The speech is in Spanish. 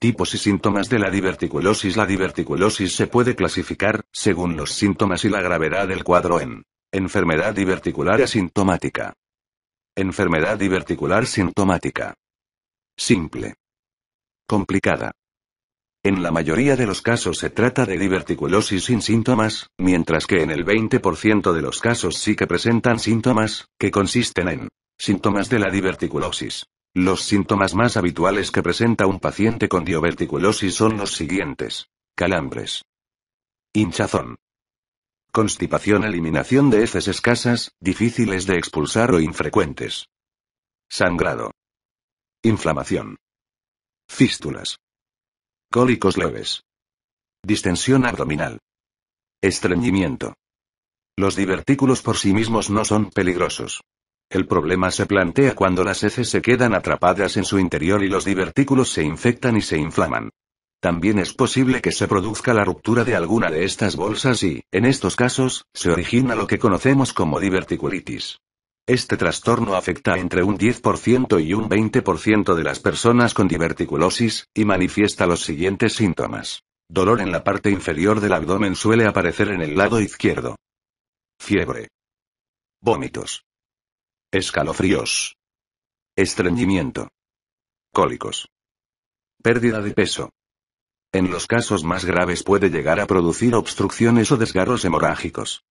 Tipos y síntomas de la diverticulosis. La diverticulosis se puede clasificar, según los síntomas y la gravedad del cuadro en enfermedad diverticular asintomática. Enfermedad diverticular sintomática. Simple. Complicada. En la mayoría de los casos se trata de diverticulosis sin síntomas, mientras que en el 20% de los casos sí que presentan síntomas, que consisten en síntomas de la diverticulosis. Los síntomas más habituales que presenta un paciente con diverticulosis son los siguientes. Calambres. Hinchazón. Constipación, eliminación de heces escasas, difíciles de expulsar o infrecuentes. Sangrado. Inflamación. Fístulas. Cólicos leves. Distensión abdominal. Estreñimiento. Los divertículos por sí mismos no son peligrosos. El problema se plantea cuando las heces se quedan atrapadas en su interior y los divertículos se infectan y se inflaman. También es posible que se produzca la ruptura de alguna de estas bolsas y, en estos casos, se origina lo que conocemos como diverticulitis. Este trastorno afecta entre un 10% y un 20% de las personas con diverticulosis, y manifiesta los siguientes síntomas. Dolor en la parte inferior del abdomen suele aparecer en el lado izquierdo. Fiebre. Vómitos. Escalofríos. Estreñimiento. Cólicos. Pérdida de peso. En los casos más graves puede llegar a producir obstrucciones o desgarros hemorrágicos.